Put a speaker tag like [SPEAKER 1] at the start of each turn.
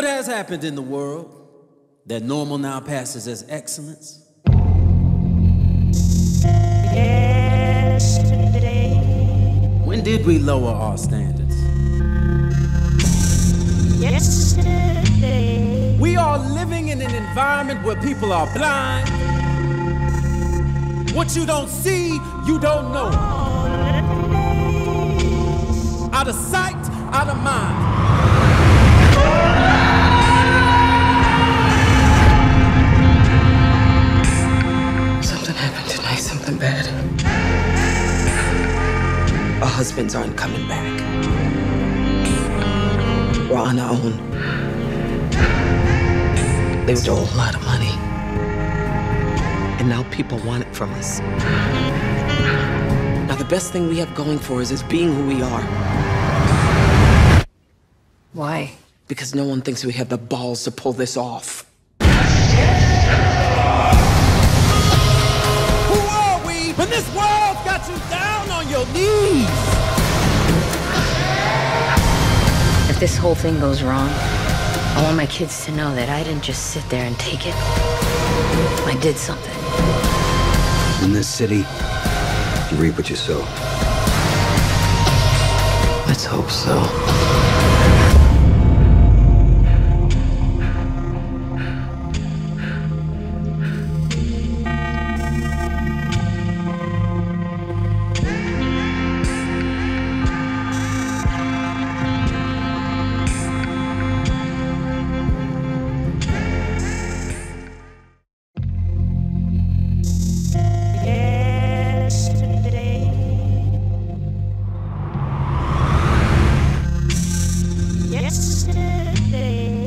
[SPEAKER 1] has happened in the world that normal now passes as excellence?
[SPEAKER 2] Yesterday.
[SPEAKER 1] When did we lower our standards?
[SPEAKER 2] Yesterday.
[SPEAKER 1] We are living in an environment where people are blind. What you don't see, you don't know.
[SPEAKER 3] Our husbands aren't coming back. We're on our own. They stole a lot of money. And now people want it from us. Now, the best thing we have going for us is being who we are.
[SPEAKER 4] Why?
[SPEAKER 3] Because no one thinks we have the balls to pull this off.
[SPEAKER 1] We when world got you down on your knees?
[SPEAKER 4] If this whole thing goes wrong, I want my kids to know that I didn't just sit there and take it. I did something.
[SPEAKER 5] In this city, you reap what you sow.
[SPEAKER 3] Let's hope so.
[SPEAKER 2] suerte.